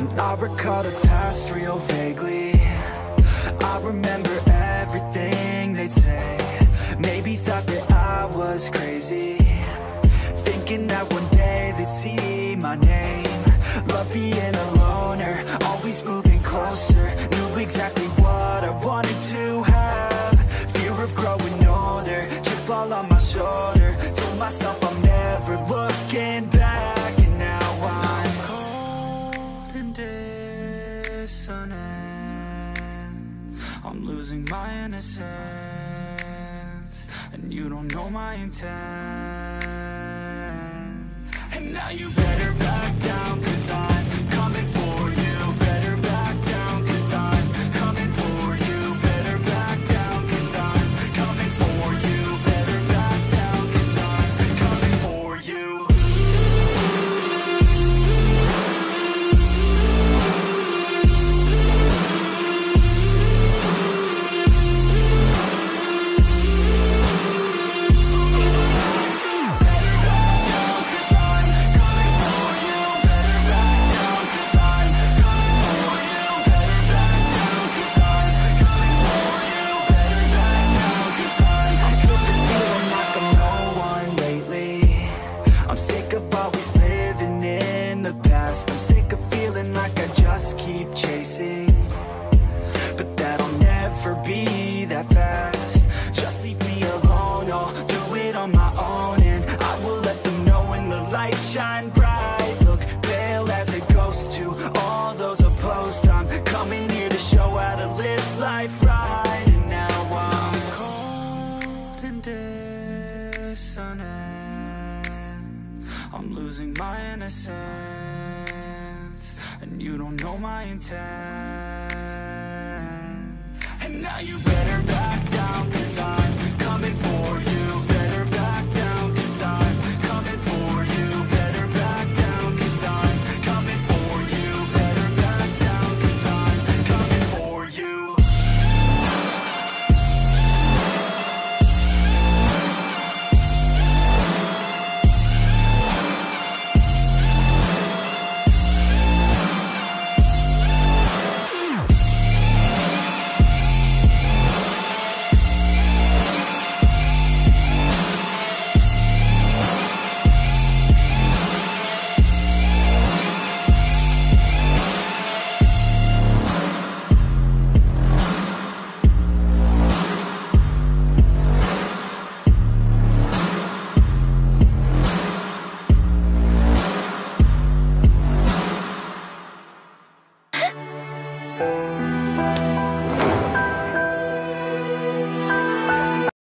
I recall the past real vaguely. I remember everything they'd say. Maybe thought that I was crazy. Thinking that one day they'd see my name. Love being a loner, always moving closer. Knew exactly what I wanted to have. Fear of growing older, chip all on my shoulder. Told myself dissonant I'm losing my innocence And you don't know my intent. And now you better back down dissonant I'm losing my innocence And you don't know my intent. And now you